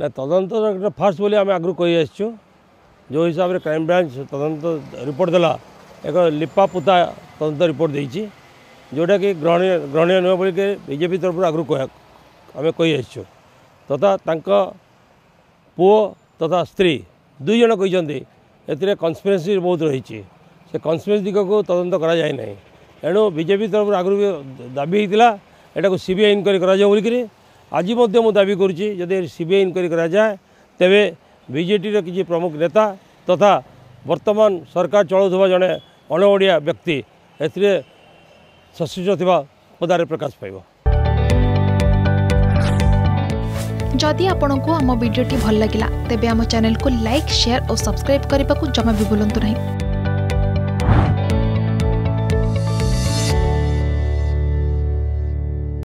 না তদন্ত ফার্স্ট বলে আমি আগ্রহ কই আসছু যে হিসাবে ক্রাইম ব্রাঞ্চ তদন্ত রিপোর্ট দেলা এক লিপা পুতা তদন্ত রিপোর্ট দিয়েছি ଯେଉଁଟାକି ଗ୍ରହଣୀୟ ଗ୍ରହଣୀୟ ନୁହେଁ ବୋଲିକି ବିଜେପି ତରଫରୁ ଆଗରୁ ଆମେ କହିଆସିଛୁ ତଥା ତାଙ୍କ ପୁଅ ତଥା ସ୍ତ୍ରୀ ଦୁଇ ଜଣ କହିଛନ୍ତି ଏଥିରେ କନ୍ସପିରେନ୍ସି ବହୁତ ରହିଛି ସେ କନ୍ସପିରେନ୍ସି ଦିଗକୁ ତଦନ୍ତ କରାଯାଇ ନାହିଁ ଏଣୁ ବିଜେପି ତରଫରୁ ଆଗରୁ ଦାବି ହୋଇଥିଲା ଏଟାକୁ ସି ବି ଆଇ ଇନକ୍ୱାରି କରାଯିବ ବୋଲିକିରି 아지 মধ্যম দাবি করুজি যদি সিবি ইনকোয়রি করা যায় তেবে বিজেটি ৰ কি যে প্রমুখ নেতা তথা বর্তমান সরকার চলো ধবা জনে অলোড়িয়া ব্যক্তি এতিয়া সসিজো থিবা পদারে প্রকাশ পাইবা যদি आपणক হাম ভিডিওটি ভাল লাগিলা তেবে হাম চ্যানেল কো লাইক শেয়ার অ সাবস্ক্রাইব কৰিবাকু জমা বি বুলন্ত নাহি